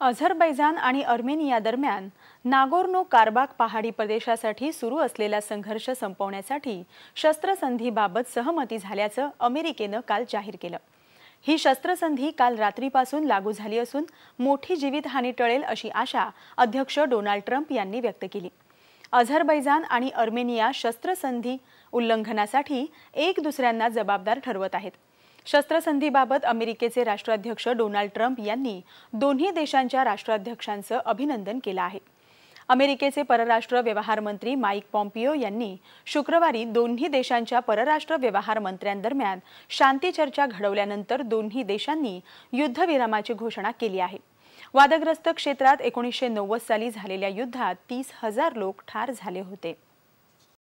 Azerbaijan आणि Armenia दरम्यान Nagorno कारबाग पहाडी प्रदेशासाठी सुरू असलेला संघर्ष संपवण्यासाठी शस्त्रसंधीबाबत सहमती झाल्याचं अमेरिकेनं काल जाहीर केलं. ही शस्त्रसंधी काल रात्रीपासून लागू झाली असून मोठी जीवितहानी टळेल अशी आशा अध्यक्ष डोनाल्ड ट्रम्प यांनी व्यक्त केली. अझरबैजान आणि अर्मेनिया शस्त्रसंधी उल्लंघनासाठी एक दुसऱ्यांना जबाबदार ठरवत आहेत. शस्त्रसंधीबाबत अमेरिकेचे राष्ट्राध्यक्ष डोनाल्ड ट्रम्प यांनी दोन्ही देशांच्या राष्ट्राध्यक्षांचं अभिनंदन केलं आहे. अमेरिकेचे परराष्ट्र व्यवहार मंत्री माईक पॉम्पिओ यांनी शुक्रवारी दोन्ही देशांच्या परराष्ट्र व्यवहार मंत्र्यांदरम्यान शांती चर्चा घडवल्यानंतर दोन्ही देशांनी युद्धविरामाची घोषणा केली आहे. वादग्रस्त क्षेत्रात एकोणीसशे नव्वद साली झालेल्या युद्धात तीस हजार लोक ठार झाले होते.